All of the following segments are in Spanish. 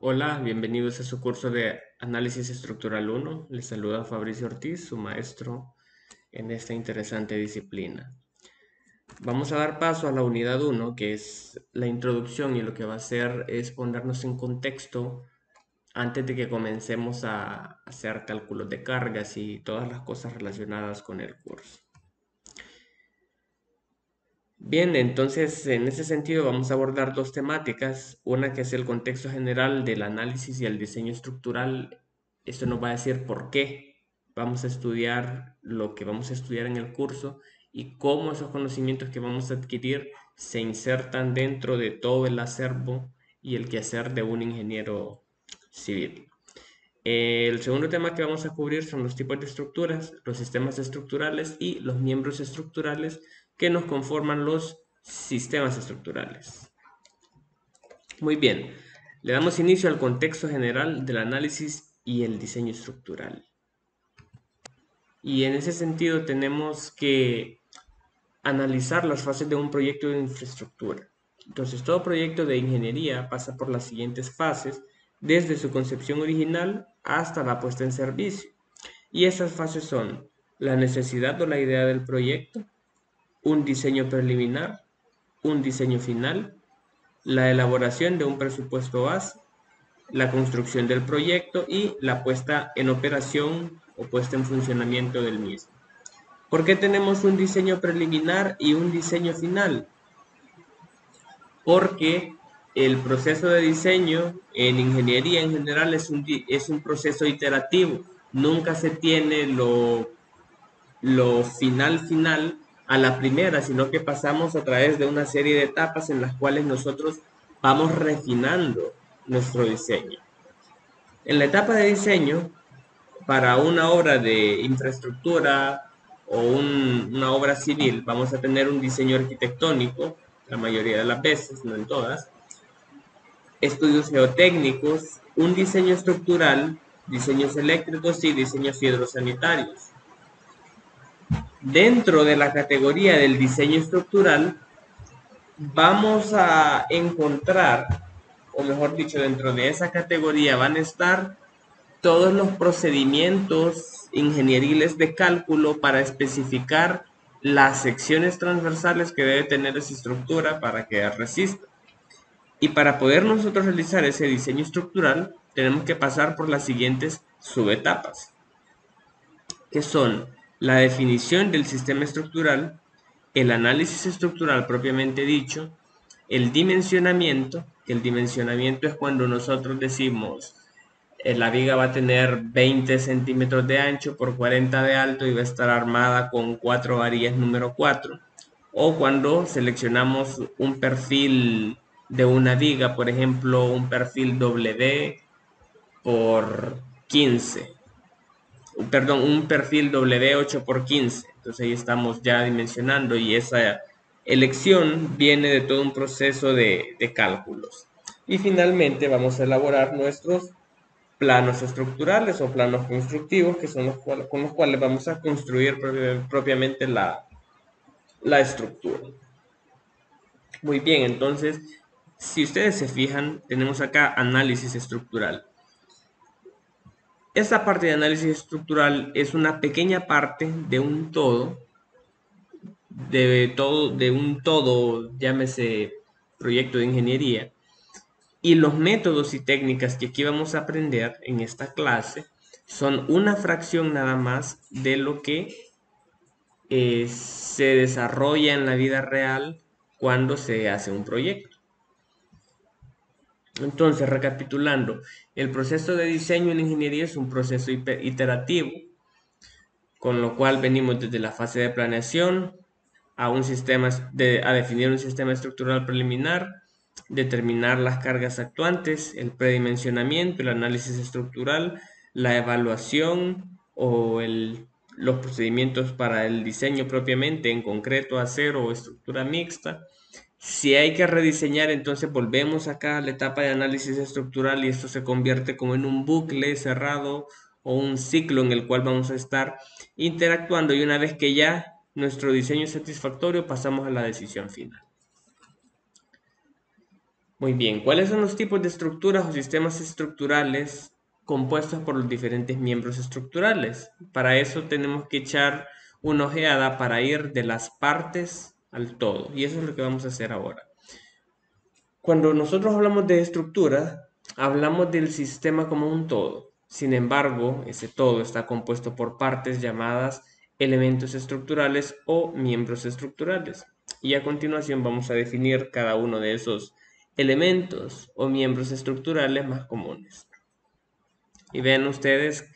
Hola, bienvenidos a su curso de Análisis Estructural 1. Les saluda Fabricio Ortiz, su maestro en esta interesante disciplina. Vamos a dar paso a la unidad 1, que es la introducción y lo que va a hacer es ponernos en contexto antes de que comencemos a hacer cálculos de cargas y todas las cosas relacionadas con el curso. Bien, entonces en ese sentido vamos a abordar dos temáticas. Una que es el contexto general del análisis y el diseño estructural. Esto nos va a decir por qué vamos a estudiar lo que vamos a estudiar en el curso y cómo esos conocimientos que vamos a adquirir se insertan dentro de todo el acervo y el quehacer de un ingeniero civil. El segundo tema que vamos a cubrir son los tipos de estructuras, los sistemas estructurales y los miembros estructurales que nos conforman los sistemas estructurales. Muy bien, le damos inicio al contexto general del análisis y el diseño estructural. Y en ese sentido tenemos que analizar las fases de un proyecto de infraestructura. Entonces, todo proyecto de ingeniería pasa por las siguientes fases, desde su concepción original hasta la puesta en servicio. Y esas fases son la necesidad o la idea del proyecto, un diseño preliminar, un diseño final, la elaboración de un presupuesto base, la construcción del proyecto y la puesta en operación o puesta en funcionamiento del mismo. ¿Por qué tenemos un diseño preliminar y un diseño final? Porque el proceso de diseño en ingeniería en general es un, es un proceso iterativo. Nunca se tiene lo, lo final final a la primera, sino que pasamos a través de una serie de etapas en las cuales nosotros vamos refinando nuestro diseño. En la etapa de diseño, para una obra de infraestructura o una obra civil, vamos a tener un diseño arquitectónico, la mayoría de las veces, no en todas, estudios geotécnicos, un diseño estructural, diseños eléctricos y diseños hidrosanitarios. Dentro de la categoría del diseño estructural, vamos a encontrar, o mejor dicho, dentro de esa categoría van a estar todos los procedimientos ingenieriles de cálculo para especificar las secciones transversales que debe tener esa estructura para que resista. Y para poder nosotros realizar ese diseño estructural, tenemos que pasar por las siguientes subetapas, que son la definición del sistema estructural, el análisis estructural propiamente dicho, el dimensionamiento, que el dimensionamiento es cuando nosotros decimos eh, la viga va a tener 20 centímetros de ancho por 40 de alto y va a estar armada con cuatro varillas número 4. O cuando seleccionamos un perfil de una viga, por ejemplo, un perfil W por 15 perdón, un perfil W8 por 15. Entonces ahí estamos ya dimensionando y esa elección viene de todo un proceso de, cálculos. Y finalmente vamos a elaborar nuestros planos estructurales o planos constructivos, que son los con los cuales vamos a construir propiamente la, la estructura. Muy bien, entonces, si ustedes se fijan, tenemos acá análisis estructural. Esta parte de análisis estructural es una pequeña parte de un todo, de, todo, de un todo, llámese proyecto de ingeniería, y los métodos y técnicas que aquí vamos a aprender en esta clase son una fracción nada más de lo que eh, se desarrolla en la vida real cuando se hace un proyecto. Entonces, recapitulando, el proceso de diseño en ingeniería es un proceso iterativo, con lo cual venimos desde la fase de planeación a, un sistema de, a definir un sistema estructural preliminar, determinar las cargas actuantes, el predimensionamiento, el análisis estructural, la evaluación o los procedimientos para el diseño propiamente, en concreto acero o estructura mixta, si hay que rediseñar, entonces volvemos acá a la etapa de análisis estructural y esto se convierte como en un bucle cerrado o un ciclo en el cual vamos a estar interactuando y una vez que ya nuestro diseño es satisfactorio pasamos a la decisión final. Muy bien, ¿cuáles son los tipos de estructuras o sistemas estructurales compuestos por los diferentes miembros estructurales? Para eso tenemos que echar una ojeada para ir de las partes al todo. Y eso es lo que vamos a hacer ahora. Cuando nosotros hablamos de estructura, hablamos del sistema como un todo. Sin embargo, ese todo está compuesto por partes llamadas elementos estructurales o miembros estructurales. Y a continuación vamos a definir cada uno de esos elementos o miembros estructurales más comunes. Y vean ustedes,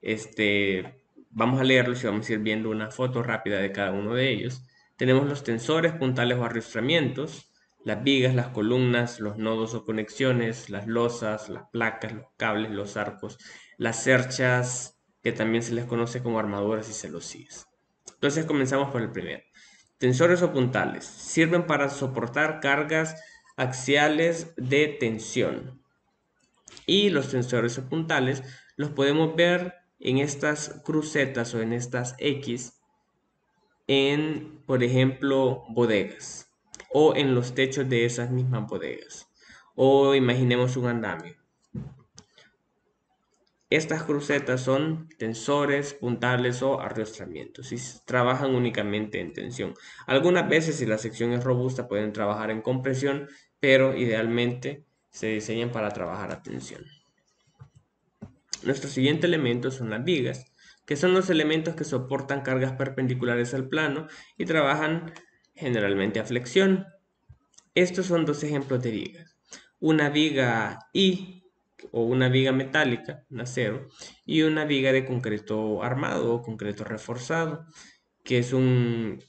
este, vamos a leerlos y vamos a ir viendo una foto rápida de cada uno de ellos. Tenemos los tensores, puntales o arrastramientos, las vigas, las columnas, los nodos o conexiones, las losas, las placas, los cables, los arcos, las cerchas, que también se les conoce como armaduras y celosías. Entonces comenzamos por el primero. Tensores o puntales sirven para soportar cargas axiales de tensión. Y los tensores o puntales los podemos ver en estas crucetas o en estas X en, por ejemplo, bodegas o en los techos de esas mismas bodegas. O imaginemos un andamio. Estas crucetas son tensores, puntales o arrastramientos y trabajan únicamente en tensión. Algunas veces si la sección es robusta pueden trabajar en compresión, pero idealmente se diseñan para trabajar a tensión. Nuestro siguiente elemento son las vigas, que son los elementos que soportan cargas perpendiculares al plano y trabajan generalmente a flexión. Estos son dos ejemplos de vigas. Una viga I o una viga metálica, un acero, y una viga de concreto armado o concreto reforzado, que es un,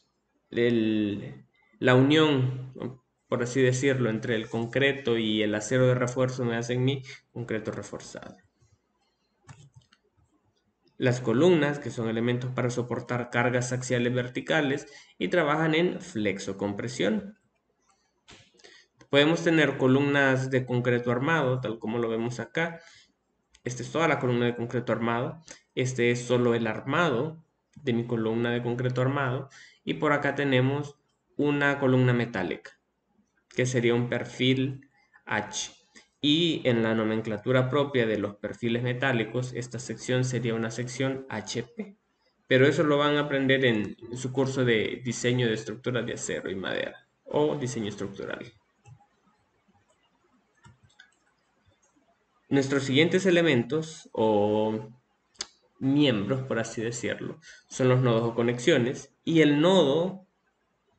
la unión, por así decirlo, entre el concreto y el acero de refuerzo me hacen mi concreto reforzado. Las columnas, que son elementos para soportar cargas axiales verticales y trabajan en flexocompresión. Podemos tener columnas de concreto armado, tal como lo vemos acá. Esta es toda la columna de concreto armado. Este es solo el armado de mi columna de concreto armado. Y por acá tenemos una columna metálica, que sería un perfil H y en la nomenclatura propia de los perfiles metálicos, esta sección sería una sección HP. Pero eso lo van a aprender en, su curso de diseño de estructuras de acero y madera o diseño estructural. Nuestros siguientes elementos o miembros, por así decirlo, son los nodos o conexiones y el nodo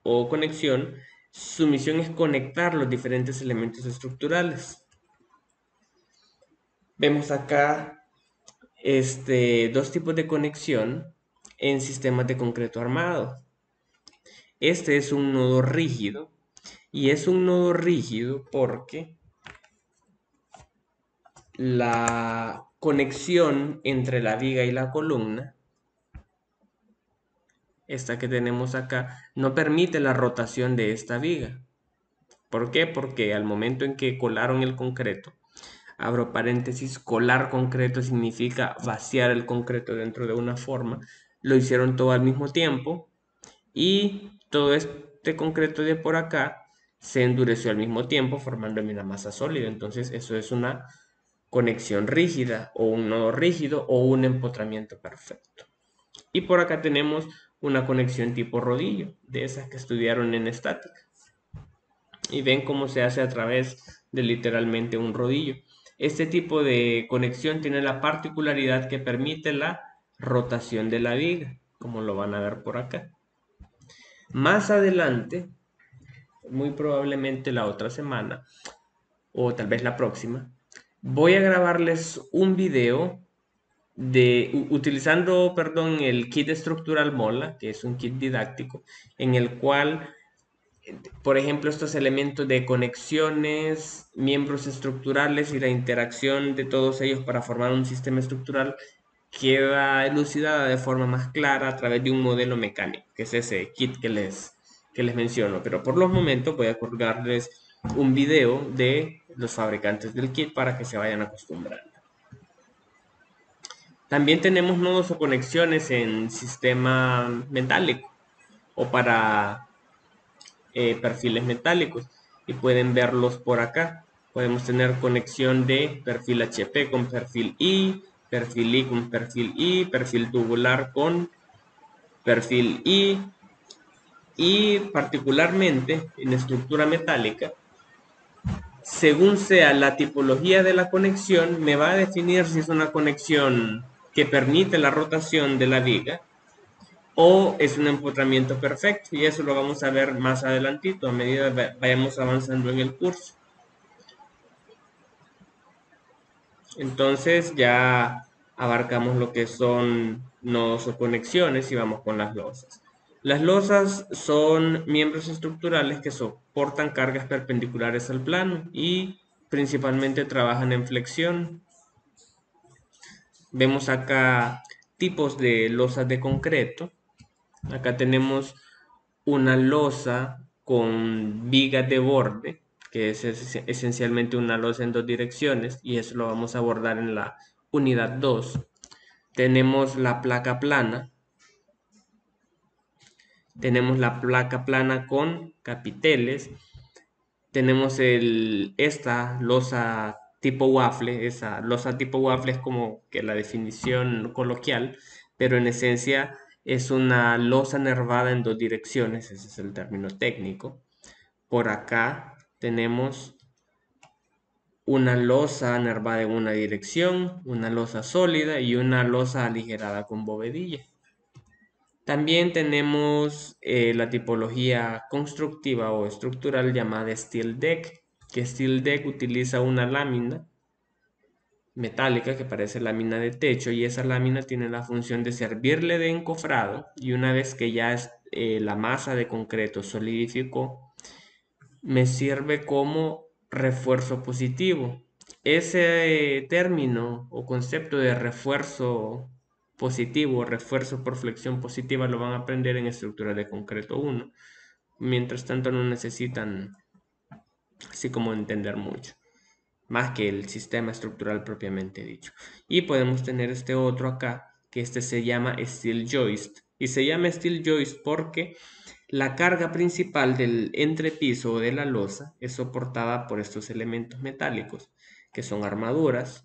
o conexión, su misión es conectar los diferentes elementos estructurales. Vemos acá este, dos tipos de conexión en sistemas de concreto armado. Este es un nodo rígido y es un nodo rígido porque la conexión entre la viga y la columna, esta que tenemos acá, no permite la rotación de esta viga. ¿Por qué? Porque al momento en que colaron el concreto, abro paréntesis, colar concreto significa vaciar el concreto dentro de una forma. Lo hicieron todo al mismo tiempo y todo este concreto de por acá se endureció al mismo tiempo formando una masa sólida. Entonces eso es una conexión rígida o un nodo rígido o un empotramiento perfecto. Y por acá tenemos una conexión tipo rodillo, de esas que estudiaron en estática. Y ven cómo se hace a través de literalmente un rodillo. Este tipo de conexión tiene la particularidad que permite la rotación de la viga, como lo van a ver por acá. Más adelante, muy probablemente la otra semana, o tal vez la próxima, voy a grabarles un video de utilizando, perdón, el kit estructural Mola, que es un kit didáctico, en el cual por ejemplo, estos elementos de conexiones, miembros estructurales y la interacción de todos ellos para formar un sistema estructural queda elucidada de forma más clara a través de un modelo mecánico, que es ese kit que les, que les menciono. Pero por los momentos voy a colgarles un video de los fabricantes del kit para que se vayan acostumbrando. También tenemos nodos o conexiones en sistema metálico o para eh, perfiles metálicos. y pueden verlos por acá. Podemos tener conexión de perfil HP con perfil I, perfil I con perfil I, perfil tubular con perfil I y particularmente en estructura metálica, según sea la tipología de la conexión, me va a definir si es una conexión que permite la rotación de la viga o es un empotramiento perfecto y eso lo vamos a ver más adelantito a medida que vayamos avanzando en el curso. Entonces ya abarcamos lo que son nodos o conexiones y vamos con las losas. Las losas son miembros estructurales que soportan cargas perpendiculares al plano y principalmente trabajan en flexión. Vemos acá tipos de losas de concreto Acá tenemos una losa con vigas de borde, que es esencialmente una losa en dos direcciones, y eso lo vamos a abordar en la unidad 2. Tenemos la placa plana. Tenemos la placa plana con capiteles. Tenemos el, esta losa tipo waffle. Esa losa tipo waffle es como que la definición coloquial, pero en esencia es una losa nervada en dos direcciones, ese es el término técnico. Por acá tenemos una losa nervada en una dirección, una losa sólida y una losa aligerada con bovedilla. También tenemos eh, la tipología constructiva o estructural llamada steel deck, que steel deck utiliza una lámina metálica que parece lámina de techo y esa lámina tiene la función de servirle de encofrado y una vez que ya es, eh, la masa de concreto solidificó, me sirve como refuerzo positivo. Ese término o concepto de refuerzo positivo, refuerzo por flexión positiva, lo van a aprender en estructura de concreto 1. Mientras tanto no necesitan así como entender mucho más que el sistema estructural propiamente dicho. Y podemos tener este otro acá, que este se llama steel joist. Y se llama steel joist porque la carga principal del entrepiso o de la losa es soportada por estos elementos metálicos, que son armaduras.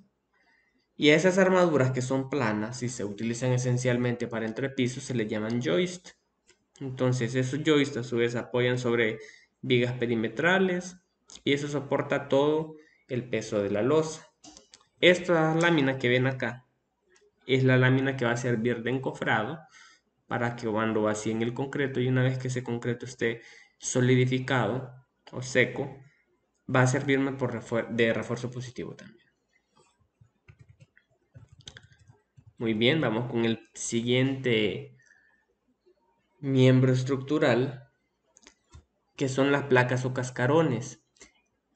Y a esas armaduras que son planas y se utilizan esencialmente para entrepisos se le llaman joist. Entonces esos joists a su vez apoyan sobre vigas perimetrales y eso soporta todo el peso de la losa. Esta lámina que ven acá es la lámina que va a servir de encofrado para que cuando en el concreto y una vez que ese concreto esté solidificado o seco, va a servirme por de refuerzo positivo también. Muy bien, vamos con el siguiente miembro estructural, que son las placas o cascarones.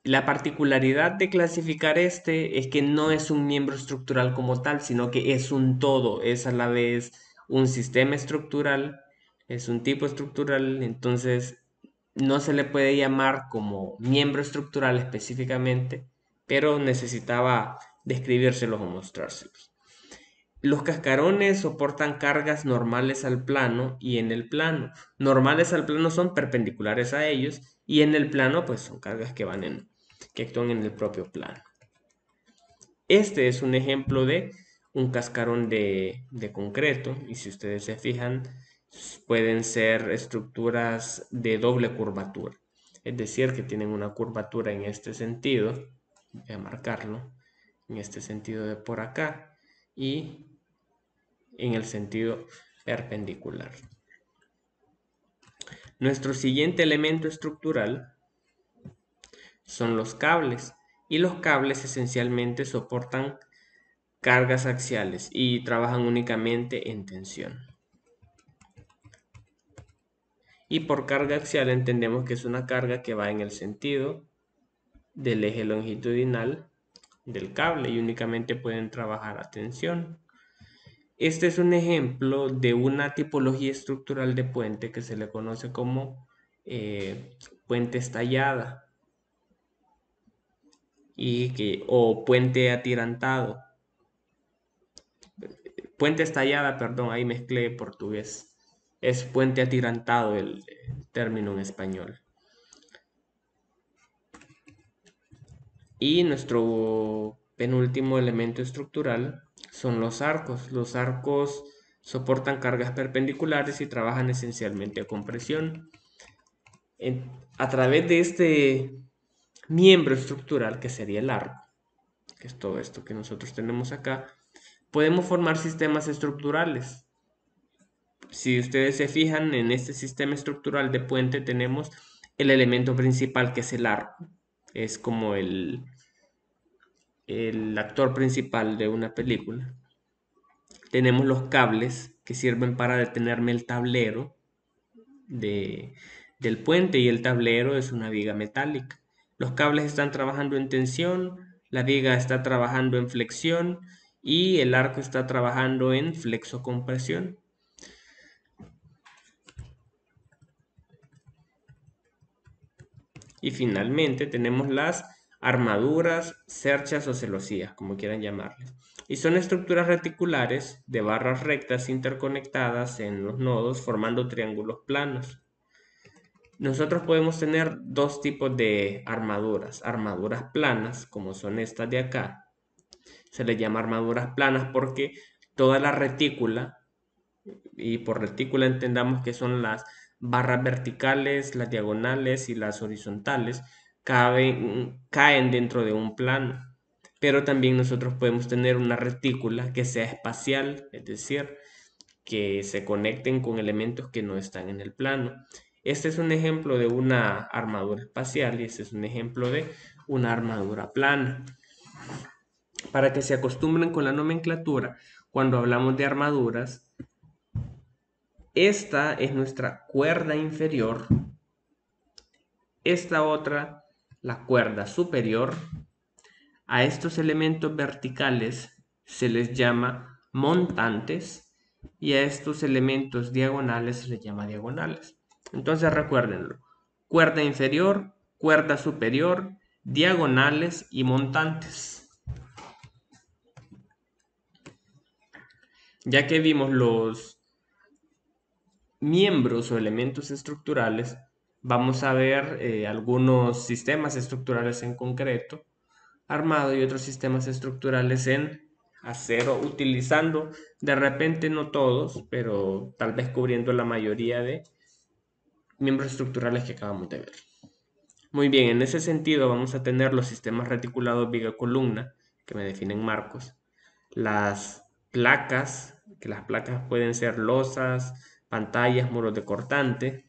La particularidad de clasificar este es que no es un miembro estructural como tal, sino que es un todo, es a la vez un sistema estructural, es un tipo estructural, entonces no se le puede llamar como miembro estructural específicamente, pero necesitaba describírselos o mostrárselos. Los cascarones soportan cargas normales al plano y en el plano. Normales al plano son perpendiculares a ellos y en el plano pues son cargas que van en, que actúan en el propio plano. Este es un ejemplo de un cascarón de, concreto y si ustedes se fijan pueden ser estructuras de doble curvatura. Es decir, que tienen una curvatura en este sentido, voy a marcarlo, en este sentido de por acá y en el sentido perpendicular. Nuestro siguiente elemento estructural son los cables y los cables esencialmente soportan cargas axiales y trabajan únicamente en tensión. Y por carga axial entendemos que es una carga que va en el sentido del eje longitudinal del cable y únicamente pueden trabajar a tensión. Este es un ejemplo de una tipología estructural de puente que se le conoce como eh, puente estallada y que, o puente atirantado. Puente estallada, perdón, ahí mezclé portugués. Es puente atirantado el, término en español. Y nuestro penúltimo elemento estructural son los arcos. Los arcos soportan cargas perpendiculares y trabajan esencialmente a compresión. a través de este miembro estructural, que sería el arco, que es todo esto que nosotros tenemos acá, podemos formar sistemas estructurales. Si ustedes se fijan en este sistema estructural de puente tenemos el elemento principal que es el arco. Es como el, el actor principal de una película. Tenemos los cables que sirven para detenerme el tablero de, del puente y el tablero es una viga metálica. Los cables están trabajando en tensión, la viga está trabajando en flexión y el arco está trabajando en flexocompresión. Y finalmente tenemos las armaduras, cerchas o celosías, como quieran llamarles. Y son estructuras reticulares de barras rectas interconectadas en los nodos formando triángulos planos. Nosotros podemos tener dos tipos de armaduras. Armaduras planas, como son estas de acá. Se les llama armaduras planas porque toda la retícula, y por retícula entendamos que son las barras verticales, las diagonales y las horizontales, caen, dentro de un plano. Pero también nosotros podemos tener una retícula que sea espacial, es decir, que se conecten con elementos que no están en el plano. Este es un ejemplo de una armadura espacial y este es un ejemplo de una armadura plana. Para que se acostumbren con la nomenclatura, cuando hablamos de armaduras, esta es nuestra cuerda inferior, esta otra la cuerda superior. A estos elementos verticales se les llama montantes y a estos elementos diagonales se les llama diagonales. Entonces recuérdenlo. Cuerda inferior, cuerda superior, diagonales y montantes. Ya que vimos los miembros o elementos estructurales, vamos a ver eh, algunos sistemas estructurales en concreto, armado y otros sistemas estructurales en acero, utilizando de repente no todos, pero tal vez cubriendo la mayoría de miembros estructurales que acabamos de ver. Muy bien, en ese sentido vamos a tener los sistemas reticulados viga-columna, que me definen marcos, las placas, que las placas pueden ser losas, pantallas, muros de cortante,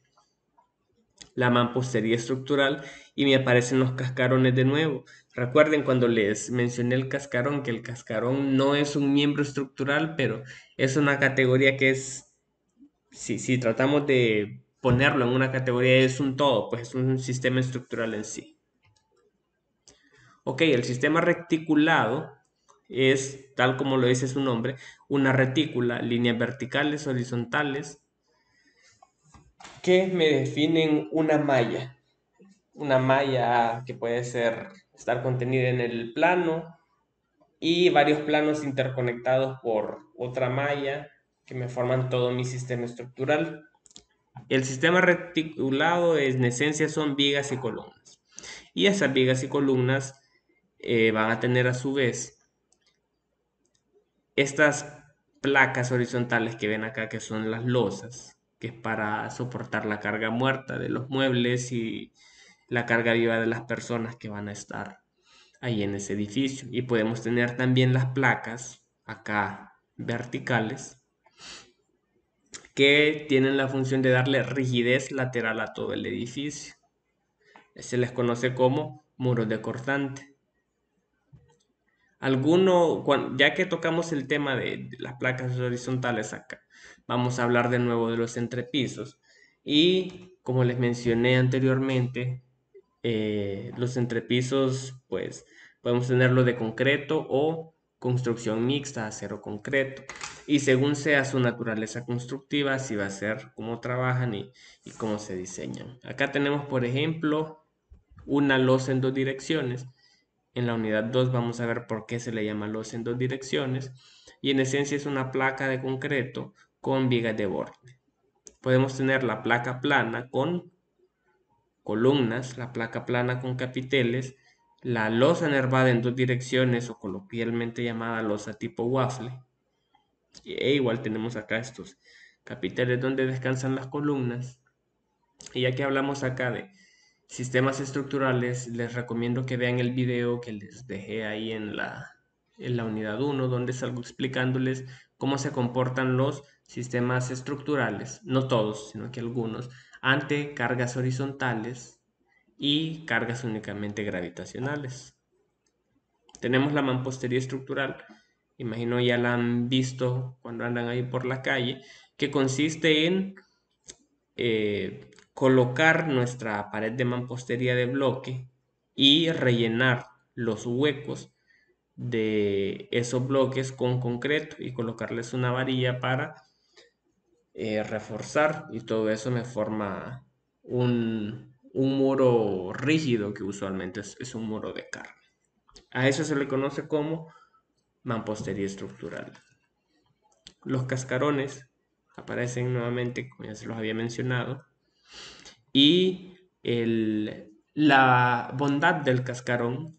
la mampostería estructural y me aparecen los cascarones de nuevo. Recuerden cuando les mencioné el cascarón, que el cascarón no es un miembro estructural, pero es una categoría que es, si, si tratamos de ponerlo en una categoría es un todo, pues es un sistema estructural en sí. Ok, el sistema reticulado es, tal como lo dice su nombre, una retícula, líneas verticales, horizontales, que me definen una malla. Una malla que puede ser, estar contenida en el plano y varios planos interconectados por otra malla que me forman todo mi sistema estructural. El sistema reticulado en esencia son vigas y columnas. Y esas vigas y columnas eh, van a tener a su vez estas placas horizontales que ven acá, que son las losas, que es para soportar la carga muerta de los muebles y la carga viva de las personas que van a estar ahí en ese edificio. Y podemos tener también las placas acá verticales que tienen la función de darle rigidez lateral a todo el edificio. Se les conoce como muros de cortante. Alguno, ya que tocamos el tema de, las placas horizontales acá, vamos a hablar de nuevo de los entrepisos. Y como les mencioné anteriormente, eh, los entrepisos, pues podemos tenerlo de concreto o construcción mixta, acero concreto y según sea su naturaleza constructiva, así va a ser cómo trabajan y, cómo se diseñan. Acá tenemos, por ejemplo, una losa en dos direcciones. En la unidad 2 vamos a ver por qué se le llama losa en dos direcciones. Y en esencia es una placa de concreto con vigas de borde. Podemos tener la placa plana con columnas, la placa plana con capiteles, la losa nervada en dos direcciones o coloquialmente llamada losa tipo waffle. E igual tenemos acá estos capiteles donde descansan las columnas. Y ya que hablamos acá de sistemas estructurales, les recomiendo que vean el video que les dejé ahí en la, en la unidad 1, donde salgo explicándoles cómo se comportan los sistemas estructurales, no todos, sino que algunos, ante cargas horizontales y cargas únicamente gravitacionales. Tenemos la mampostería estructural, imagino ya la han visto cuando andan ahí por la calle, que consiste en eh, colocar nuestra pared de mampostería de bloque y rellenar los huecos de esos bloques con concreto y colocarles una varilla para eh, reforzar y todo eso me forma un, muro rígido que usualmente es, un muro de carga. A eso se le conoce como mampostería estructural. Los cascarones aparecen nuevamente, como ya se los había mencionado, y la bondad del cascarón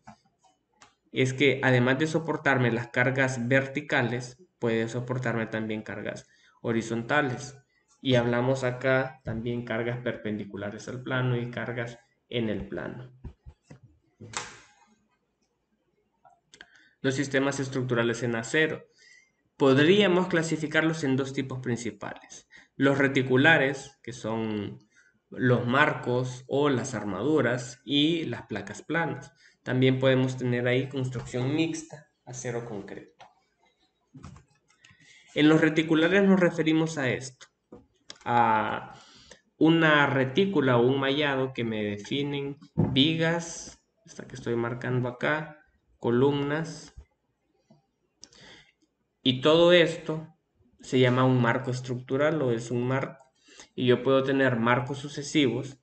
es que además de soportarme las cargas verticales, puede soportarme también cargas horizontales. Y hablamos acá también cargas perpendiculares al plano y cargas en el plano. Los sistemas estructurales en acero. Podríamos clasificarlos en dos tipos principales. Los reticulares, que son los marcos o las armaduras, y las placas planas. También podemos tener ahí construcción mixta, acero concreto. En los reticulares nos referimos a esto, a una retícula o un mallado que me definen vigas, esta que estoy marcando acá, columnas, y todo esto se llama un marco estructural o es un marco. Y yo puedo tener marcos sucesivos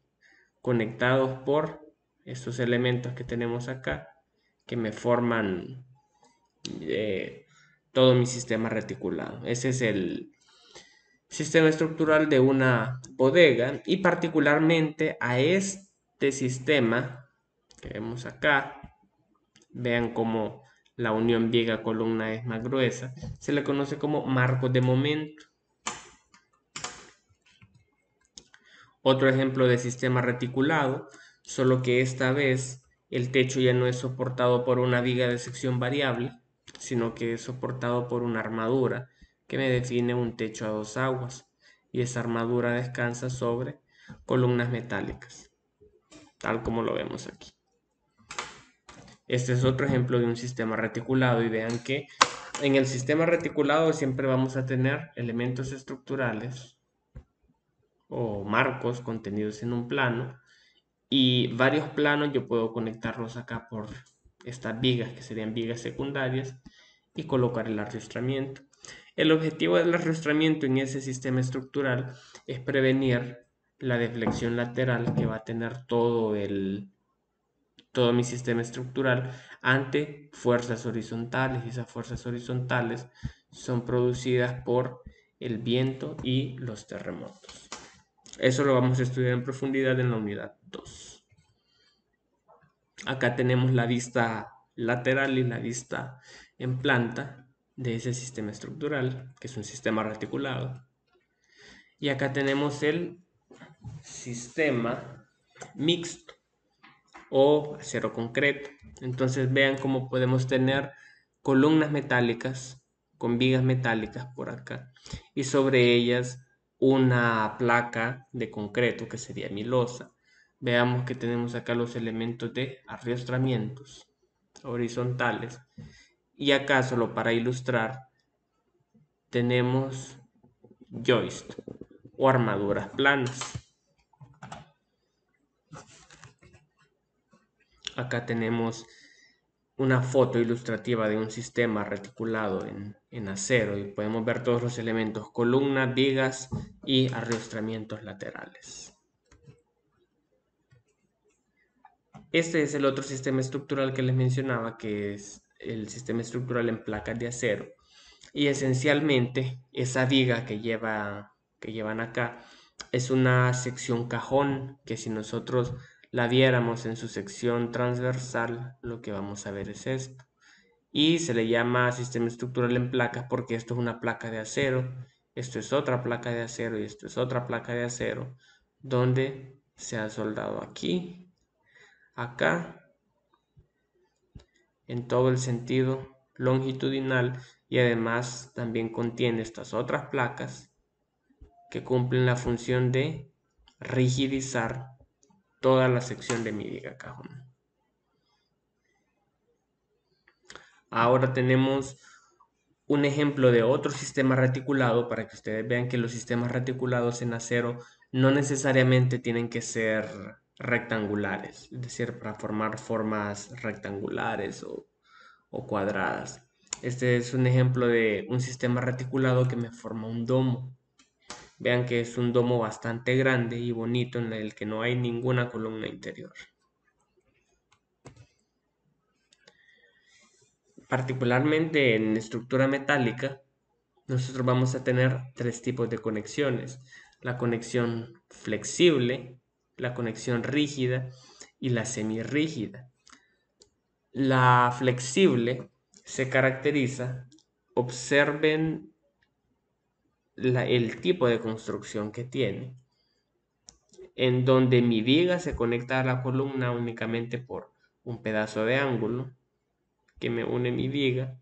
conectados por estos elementos que tenemos acá, que me forman eh, todo mi sistema reticulado. Ese es el sistema estructural de una bodega y particularmente a este sistema que vemos acá, vean cómo la unión viga-columna es más gruesa, se le conoce como marco de momento. Otro ejemplo de sistema reticulado, solo que esta vez el techo ya no es soportado por una viga de sección variable, sino que es soportado por una armadura que me define un techo a dos aguas y esa armadura descansa sobre columnas metálicas, tal como lo vemos aquí. Este es otro ejemplo de un sistema reticulado y vean que en el sistema reticulado siempre vamos a tener elementos estructurales o marcos contenidos en un plano y varios planos yo puedo conectarlos acá por estas vigas que serían vigas secundarias y colocar el arrastramiento. El objetivo del arrastramiento en ese sistema estructural es prevenir la deflexión lateral que va a tener todo el todo mi sistema estructural ante fuerzas horizontales y esas fuerzas horizontales son producidas por el viento y los terremotos. Eso lo vamos a estudiar en profundidad en la unidad 2. Acá tenemos la vista lateral y la vista en planta de ese sistema estructural, que es un sistema reticulado. Y acá tenemos el sistema mixto o acero concreto. Entonces vean cómo podemos tener columnas metálicas con vigas metálicas por acá y sobre ellas una placa de concreto que sería milosa. Veamos que tenemos acá los elementos de arriostramientos horizontales. Y acá solo para ilustrar tenemos joist o armaduras planas. Acá tenemos una foto ilustrativa de un sistema reticulado en, acero y podemos ver todos los elementos, columnas, vigas y arrastramientos laterales. Este es el otro sistema estructural que les mencionaba, que es el sistema estructural en placas de acero. Y esencialmente esa viga que, lleva, que llevan acá es una sección cajón que si nosotros la viéramos en su sección transversal, lo que vamos a ver es esto. Y se le llama sistema estructural en placas porque esto es una placa de acero, esto es otra placa de acero y esto es otra placa de acero, donde se ha soldado aquí, acá, en todo el sentido longitudinal y además también contiene estas otras placas que cumplen la función de rigidizar toda la sección de mi viga cajón. Ahora tenemos un ejemplo de otro sistema reticulado para que ustedes vean que los sistemas reticulados en acero no necesariamente tienen que ser rectangulares, es decir, para formar formas rectangulares o, o cuadradas. Este es un ejemplo de un sistema reticulado que me forma un domo. Vean que es un domo bastante grande y bonito en el que no hay ninguna columna interior. Particularmente en estructura metálica, nosotros vamos a tener tres tipos de conexiones. La conexión flexible, la conexión rígida y la semirrígida. La flexible se caracteriza, observen el tipo de construcción que tiene, en donde mi viga se conecta a la columna únicamente por un pedazo de ángulo que me une mi viga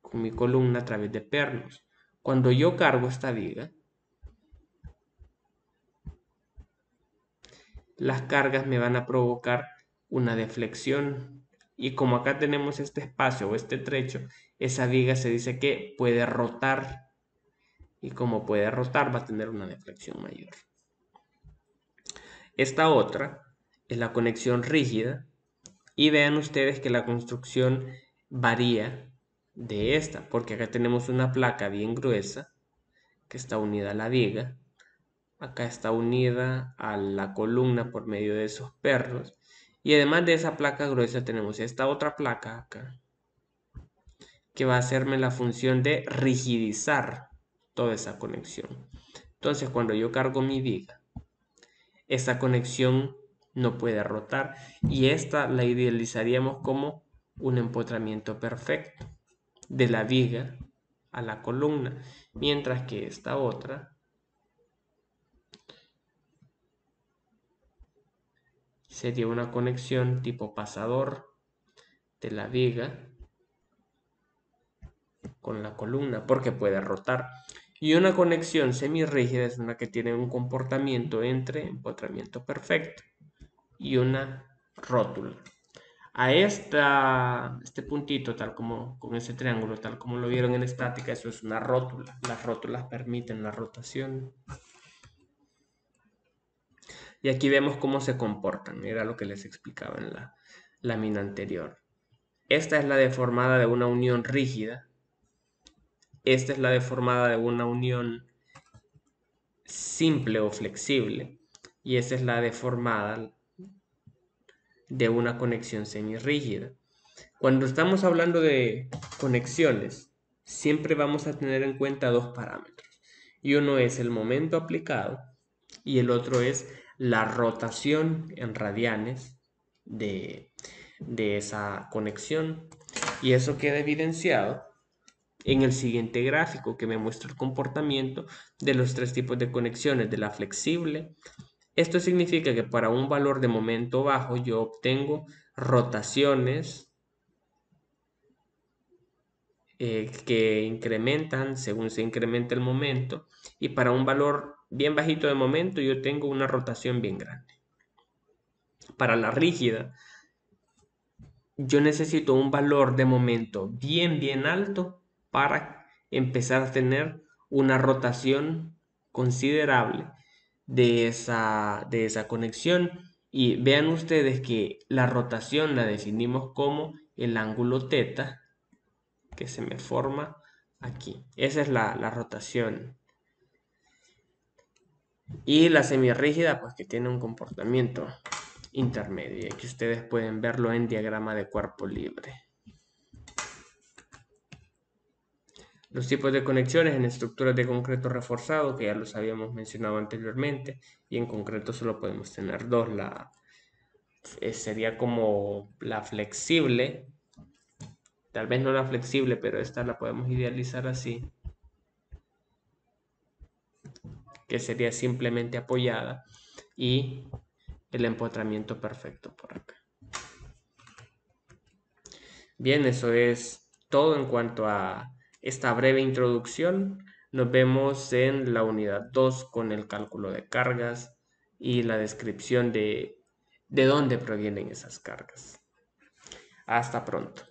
con mi columna a través de pernos. Cuando yo cargo esta viga, las cargas me van a provocar una deflexión y como acá tenemos este espacio o este trecho, esa viga se dice que puede rotar. Y como puede rotar, va a tener una deflexión mayor. Esta otra es la conexión rígida. Y vean ustedes que la construcción varía de esta, porque acá tenemos una placa bien gruesa que está unida a la viga. Acá está unida a la columna por medio de esos perros y además de esa placa gruesa tenemos esta otra placa acá que va a hacerme la función de rigidizar toda esa conexión. Entonces cuando yo cargo mi viga, esta conexión no puede rotar y esta la idealizaríamos como un empotramiento perfecto de la viga a la columna, mientras que esta otra sería una conexión tipo pasador de la viga con la columna porque puede rotar. Y una conexión semirrígida es una que tiene un comportamiento entre empotramiento perfecto y una rótula. A esta, este puntito, tal como con ese triángulo, tal como lo vieron en estática, eso es una rótula. Las rótulas permiten la rotación. Y aquí vemos cómo se comportan, era lo que les explicaba en la lámina anterior. Esta es la deformada de una unión rígida. Esta es la deformada de una unión simple o flexible. Y esta es la deformada de una conexión semirrígida. Cuando estamos hablando de conexiones, siempre vamos a tener en cuenta dos parámetros. Y uno es el momento aplicado y el otro es la rotación en radianes de, esa conexión y eso queda evidenciado en el siguiente gráfico que me muestra el comportamiento de los tres tipos de conexiones de la flexible. Esto significa que para un valor de momento bajo yo obtengo rotaciones eh, que incrementan según se incrementa el momento y para un valor bien bajito de momento, yo tengo una rotación bien grande. Para la rígida, yo necesito un valor de momento bien, bien alto para empezar a tener una rotación considerable de esa, de esa conexión. Y vean ustedes que la rotación la definimos como el ángulo teta que se me forma aquí. Esa es la, la rotación y la semirrígida, pues que tiene un comportamiento intermedio. Aquí ustedes pueden verlo en diagrama de cuerpo libre. Los tipos de conexiones en estructuras de concreto reforzado, que ya los habíamos mencionado anteriormente, y en concreto solo podemos tener dos, la, eh, sería como la flexible. Tal vez no la flexible, pero esta la podemos idealizar así. Que sería simplemente apoyada. Y el empotramiento perfecto por acá. Bien, eso es todo en cuanto a esta breve introducción. Nos vemos en la unidad 2 con el cálculo de cargas y la descripción de de dónde provienen esas cargas. Hasta pronto.